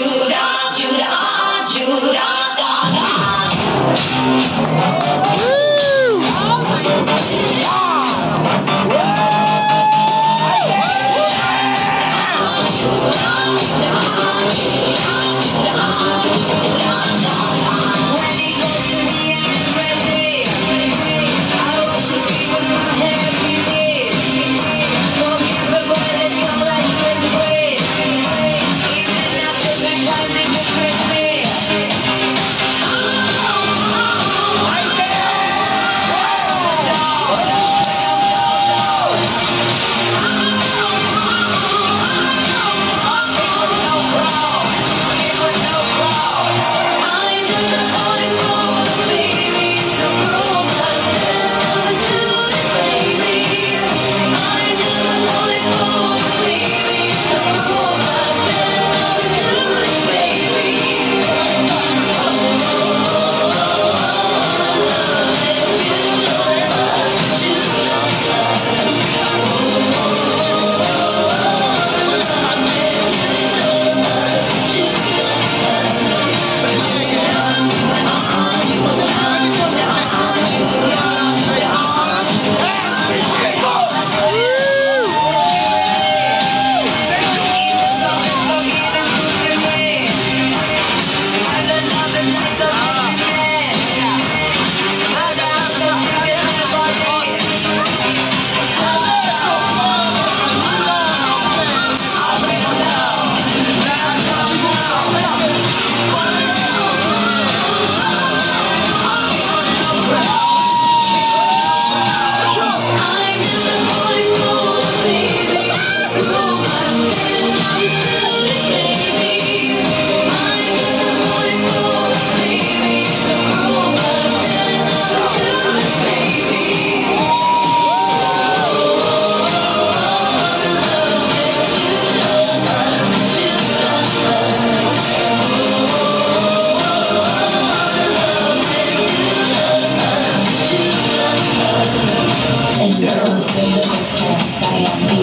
Judah, Judah, Judah, Judah.